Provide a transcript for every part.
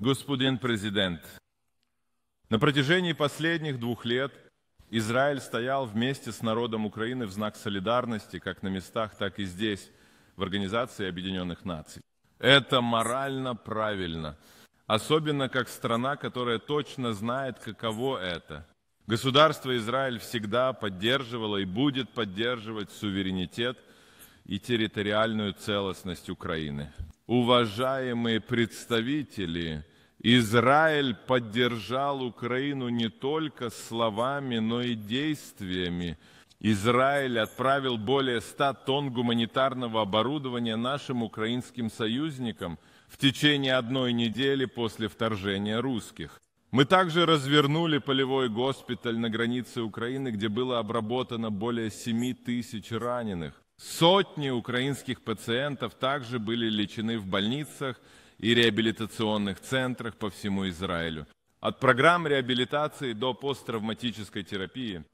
Господин президент, на протяжении последних двух лет Израиль стоял вместе с народом Украины в знак солидарности как на местах, так и здесь, в Организации Объединенных Наций. Это морально правильно, особенно как страна, которая точно знает, каково это. Государство Израиль всегда поддерживало и будет поддерживать суверенитет и территориальную целостность Украины. Уважаемые представители, Израиль поддержал Украину не только словами, но и действиями. Израиль отправил более 100 тонн гуманитарного оборудования нашим украинским союзникам в течение одной недели после вторжения русских. Мы также развернули полевой госпиталь на границе Украины, где было обработано более 7 тысяч раненых. Сотни украинских пациентов также были лечены в больницах и реабилитационных центрах по всему Израилю. От программ реабилитации до посттравматической терапии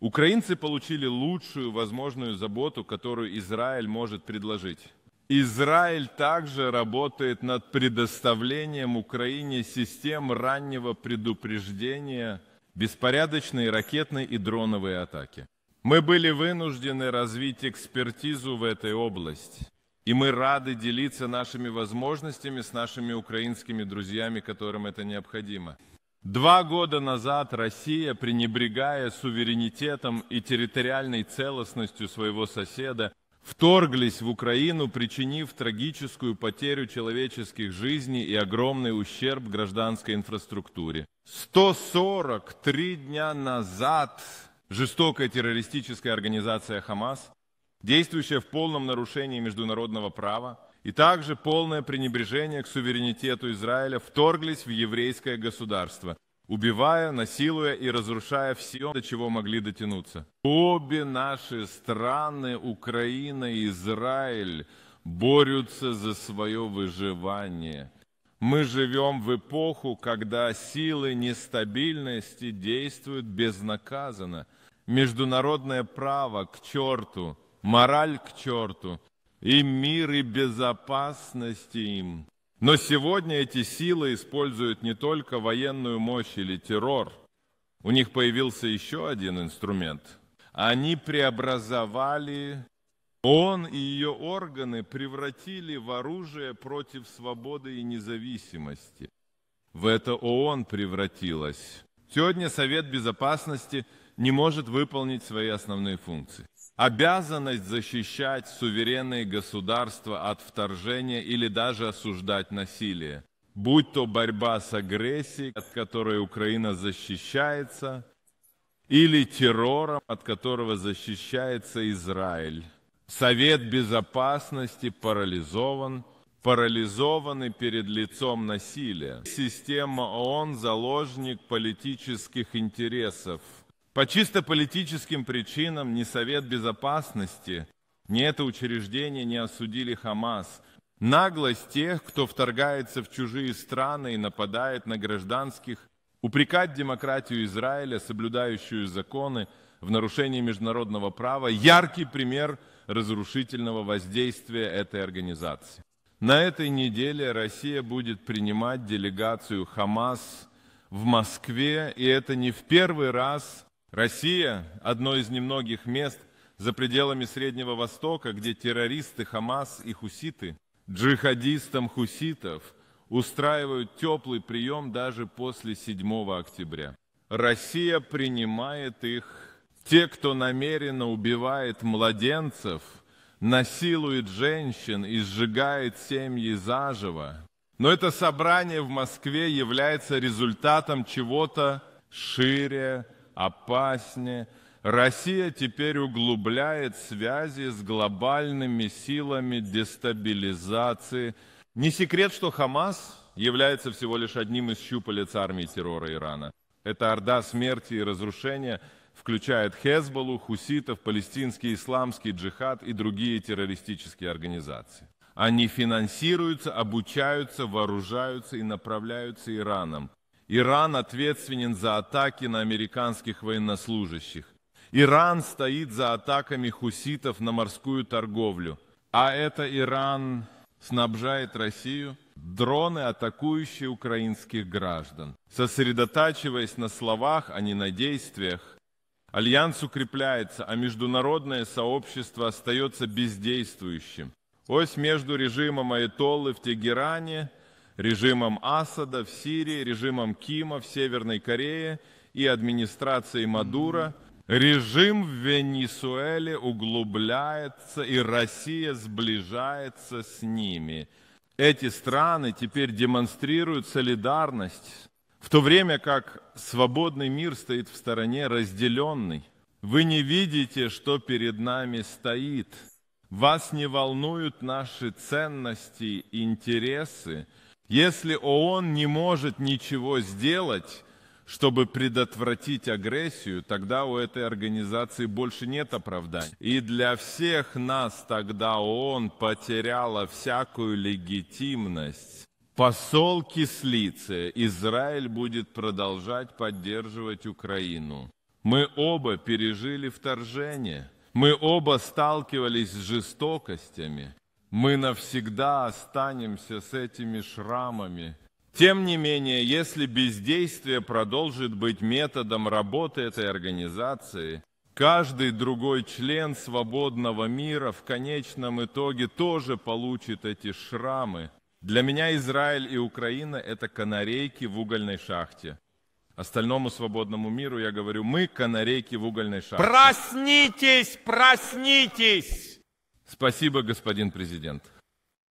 украинцы получили лучшую возможную заботу, которую Израиль может предложить. Израиль также работает над предоставлением Украине систем раннего предупреждения беспорядочной ракетной и дроновой атаки. Мы были вынуждены развить экспертизу в этой области. И мы рады делиться нашими возможностями с нашими украинскими друзьями, которым это необходимо. Два года назад Россия, пренебрегая суверенитетом и территориальной целостностью своего соседа, вторглись в Украину, причинив трагическую потерю человеческих жизней и огромный ущерб гражданской инфраструктуре. 143 дня назад жестокая террористическая организация «Хамас», действующая в полном нарушении международного права, и также полное пренебрежение к суверенитету Израиля вторглись в еврейское государство, убивая, насилуя и разрушая все, до чего могли дотянуться. Обе наши страны, Украина и Израиль, борются за свое выживание – мы живем в эпоху, когда силы нестабильности действуют безнаказанно. Международное право к черту, мораль к черту, и мир, и безопасность им. Но сегодня эти силы используют не только военную мощь или террор. У них появился еще один инструмент. Они преобразовали ООН и ее органы превратили в оружие против свободы и независимости. В это ООН превратилась. Сегодня Совет Безопасности не может выполнить свои основные функции. Обязанность защищать суверенные государства от вторжения или даже осуждать насилие. Будь то борьба с агрессией, от которой Украина защищается, или террором, от которого защищается Израиль. Совет Безопасности парализован, парализованы перед лицом насилия. Система ООН – заложник политических интересов. По чисто политическим причинам ни Совет Безопасности, ни это учреждение не осудили Хамас. Наглость тех, кто вторгается в чужие страны и нападает на гражданских, упрекать демократию Израиля, соблюдающую законы, в нарушении международного права, яркий пример – разрушительного воздействия этой организации. На этой неделе Россия будет принимать делегацию Хамас в Москве, и это не в первый раз. Россия – одно из немногих мест за пределами Среднего Востока, где террористы Хамас и хуситы, джихадистам хуситов, устраивают теплый прием даже после 7 октября. Россия принимает их те, кто намеренно убивает младенцев, насилует женщин и сжигает семьи заживо. Но это собрание в Москве является результатом чего-то шире, опаснее. Россия теперь углубляет связи с глобальными силами дестабилизации. Не секрет, что Хамас является всего лишь одним из щупалец армии террора Ирана. Это орда смерти и разрушения – включает Хезболу, хуситов, палестинский исламский джихад и другие террористические организации. Они финансируются, обучаются, вооружаются и направляются Ираном. Иран ответственен за атаки на американских военнослужащих. Иран стоит за атаками хуситов на морскую торговлю. А это Иран снабжает Россию дроны, атакующие украинских граждан. Сосредотачиваясь на словах, а не на действиях, Альянс укрепляется, а международное сообщество остается бездействующим. Ось между режимом Айтоллы в Тегеране, режимом Асада в Сирии, режимом Кима в Северной Корее и администрацией Мадура – Режим в Венесуэле углубляется, и Россия сближается с ними. Эти страны теперь демонстрируют солидарность, в то время как свободный мир стоит в стороне разделенный. Вы не видите, что перед нами стоит. Вас не волнуют наши ценности интересы. Если ООН не может ничего сделать, чтобы предотвратить агрессию, тогда у этой организации больше нет оправданий. И для всех нас тогда ООН потеряла всякую легитимность. Посол Кислицы, Израиль будет продолжать поддерживать Украину. Мы оба пережили вторжение. Мы оба сталкивались с жестокостями. Мы навсегда останемся с этими шрамами – тем не менее, если бездействие продолжит быть методом работы этой организации, каждый другой член свободного мира в конечном итоге тоже получит эти шрамы. Для меня Израиль и Украина – это канарейки в угольной шахте. Остальному свободному миру я говорю, мы канарейки в угольной шахте. Проснитесь, проснитесь! Спасибо, господин президент.